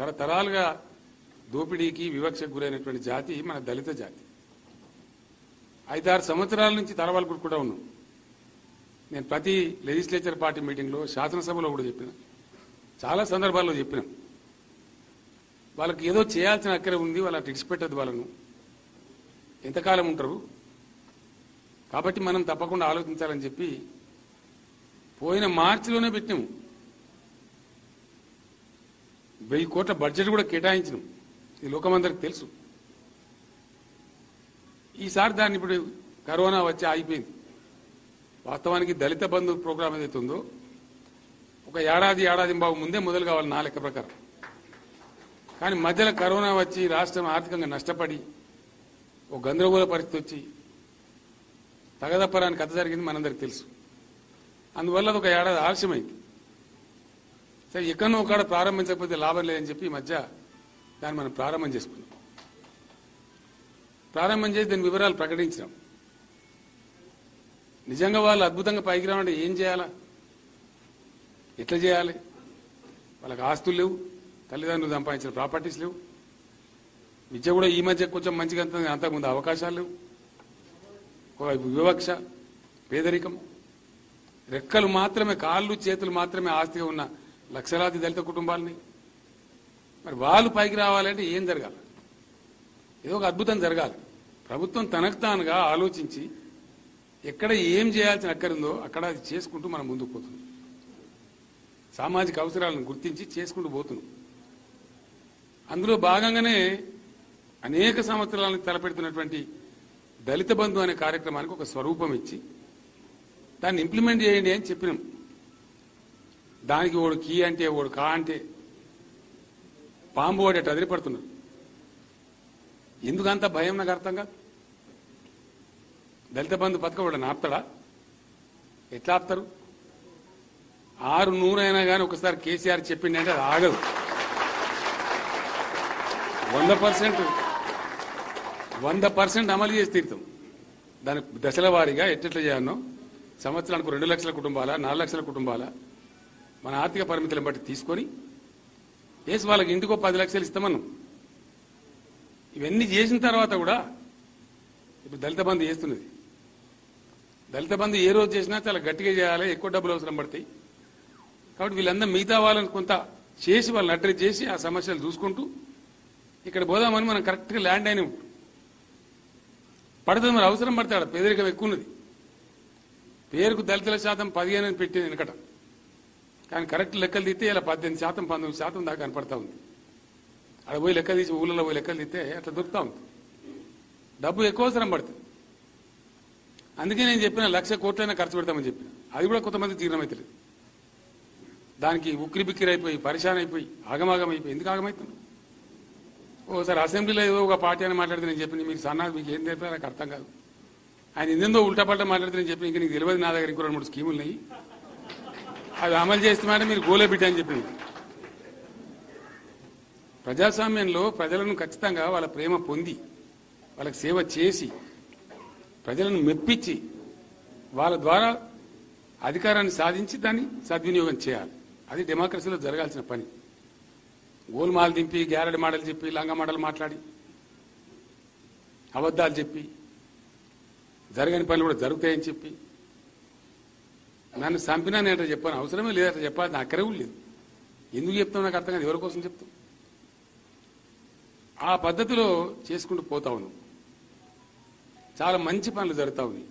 తరతరాలుగా దోపిడీకి వివక్షకు గురైనటువంటి జాతి మన దళిత జాతి. ఐదారు సంవత్సరాల నుంచి తలవాళ్ళు కూడా ఉన్నాం. నేను ప్రతి లెజిస్లేచర్ పార్టీ మీటింగ్లో శాసనసభలో కూడా చెప్పిన. చాలా సందర్భాల్లో చెప్పినాం. వాళ్ళకి ఏదో చేయాల్సిన అక్కర ఉంది వాళ్ళ విడిచిపెట్టద్దు వాళ్ళను. ఎంతకాలం ఉంటారు? కాబట్టి మనం తప్పకుండా ఆలోచించాలని చెప్పి పోయిన మార్చిలోనే పెట్టినాము. వెయ్యి కోట్ల బడ్జెట్ కూడా కేటాయించినాం. ఈ లోకమందరికి తెలుసు. ఈసారి దాన్ని ఇప్పుడు కరోనా వచ్చి ఆగిపోయింది. వాస్తవానికి దళిత బంధు ప్రోగ్రాం ఏదైతే ఉందో ఒక ఏడాది ఏడాది బాబు ముందే మొదలు కావాలి నా లెక్క ప్రకారం. కానీ మధ్యలో కరోనా వచ్చి రాష్ట్రం ఆర్థికంగా నష్టపడి ఒక గందరగోళ పరిస్థితి వచ్చి తగదప్పరాని కథ జరిగింది మనందరికి తెలుసు. అందువల్ల అది ఒక ఏడాది ఆలస్యమైంది. సరే ఎక్కడో ఒకడ ప్రారంభించకపోతే లాభం లేదని చెప్పి ఈ మధ్య దాన్ని మనం ప్రారంభం చేసుకున్నాం. ప్రారంభం చేసి దాని వివరాలు ప్రకటించినాం. నిజంగా వాళ్ళు అద్భుతంగా పైకి రావాలంటే ఏం చేయాలా? ఎట్లా చేయాలి? వాళ్ళకి ఆస్తులు లేవు తల్లిదండ్రులు సంపాదించిన ప్రాపర్టీస్ లేవు. విద్య కూడా ఈ మధ్య కొంచెం మంచిగా అంత అంతకుముందు అవకాశాలు లేవు. ఒకవైపు వివక్ష పేదరికం. రెక్కలు మాత్రమే కాళ్ళు చేతులు మాత్రమే ఆస్తిగా ఉన్న లక్షలాది దళిత కుటుంబాలని. మరి వాళ్ళు పైకి రావాలంటే ఏం జరగాలి? ఏదో ఒక అద్భుతం జరగాలి. ప్రభుత్వం తనకు తానుగా ఆలోచించి ఎక్కడ ఏం చేయాల్సిన అక్కరుందో అక్కడ అది చేసుకుంటూ మనం ముందుకు పోతుంది సామాజిక అవసరాలను గుర్తించి చేసుకుంటూ పోతున్నాం. అందులో భాగంగానే అనేక సంవత్సరాలను తలపెడుతున్నటువంటి దళిత బంధు అనే కార్యక్రమానికి ఒక స్వరూపం ఇచ్చి దాన్ని ఇంప్లిమెంట్ చేయండి అని చెప్పినాం. దానికి ఓడు కీ అంటే ఓడు కా అంటే పాంబు వాడేట అదిరిపడుతున్నారు ఎందుకంత భయం నాకు అర్థం కాదు. దళిత బంధు పథకం వాడు ఆపుతాడా? ఎట్లా ఆపుతారు? ఆరు నూరైనా కానీ ఒకసారి కేసీఆర్ చెప్పిండంటే అది ఆగదు. వంద పర్సెంట్ వంద పర్సెంట్ అమలు చేసి తీరుతాం. దానికి దశల వారీగా ఎట్టెట్లా చేయాలనో? సంవత్సరానికి రెండు లక్షల కుటుంబాల నాలుగు లక్షల కుటుంబాల మన ఆర్థిక పరిమితులను బట్టి తీసుకొని వేసి వాళ్ళకి ఇంటికో పది లక్షలు ఇస్తామన్నాం. ఇవన్నీ చేసిన తర్వాత కూడా ఇప్పుడు దళిత బంధు చేస్తున్నది. దళిత బంధు ఏ రోజు చేసినా చాలా గట్టిగా చేయాలి ఎక్కువ డబ్బులు అవసరం పడతాయి. కాబట్టి వీళ్ళందరూ మిగతా వాళ్ళని కొంత చేసి వాళ్ళని అడ్రస్ చేసి ఆ సమస్యలు చూసుకుంటూ ఇక్కడ పోదామని మనం కరెక్ట్గా ల్యాండ్ అయిన. పడుతుంది మరి అవసరం పడతాడు పేదరికం ఎక్కువ ఉన్నది. పేరుకు దళితుల శాతం పదిహేను పెట్టింది వెనకట. కానీ కరెక్ట్ లెక్కలు తీస్తే ఇలా పద్దెనిమిది శాతం పంతొమ్మిది శాతం దాకా కనపడతా ఉంది. అక్కడ పోయి లెక్క తీసి ఊళ్ళలో పోయి లెక్కలు తీస్తే అట్లా దొరుకుతా ఉంది. డబ్బు ఎక్కువ అవసరం పడుతుంది. అందుకే నేను చెప్పిన లక్ష కోట్లైనా ఖర్చు పెడతామని చెప్పిన. అది కూడా కొంతమంది జీర్ణమవుతలేదు దానికి ఉక్కిరి బిక్కిరి అయిపోయి పరిశాన్ అయిపోయి ఆగమాగం అయిపోయి ఎందుకు ఆగమవుతుంది ఓసారి అసెంబ్లీలో ఏదో ఒక పార్టీ అని మాట్లాడితే నేను చెప్పిన మీరు సన్నా మీకు ఏం తెలిపారో నాకు అర్థం కాదు. ఆయన ఎందెందో ఉల్టా పల్టా మాట్లాడితే నేను చెప్పిన ఇంకా నీకు తెలియదు నా దగ్గర ఇంకో రెండు మూడు స్కీములు ఉన్నాయి. అవి అమలు చేస్తామంటే మీరు గోలే బిడ్డ అని చెప్పింది ప్రజాస్వామ్యంలో ప్రజలను ఖచ్చితంగా వాళ్ళ ప్రేమ పొంది వాళ్ళకి సేవ చేసి ప్రజలను మెప్పించి వాళ్ళ ద్వారా అధికారాన్ని సాధించి దాన్ని సద్వినియోగం చేయాలి. అది డెమోక్రసీలో జరగాల్సిన పని. గోల్మాల్ దింపి గ్యారెడ్ మాటలు చెప్పి లంగ మాటలు మాట్లాడి అబద్ధాలు చెప్పి జరగని పనులు కూడా జరుగుతాయని చెప్పి నన్ను చంపినా నేను చెప్పాను. అవసరమే లేదట చెప్పాలి. నా అక్కరే లేదు ఎందుకు చెప్తాం నాకు అర్థం కాదు. ఎవరి కోసం చెప్తాం ఆ పద్ధతిలో చేసుకుంటూ పోతా ఉన్నాం చాలా మంచి పనులు జరుగుతా ఉన్నాయి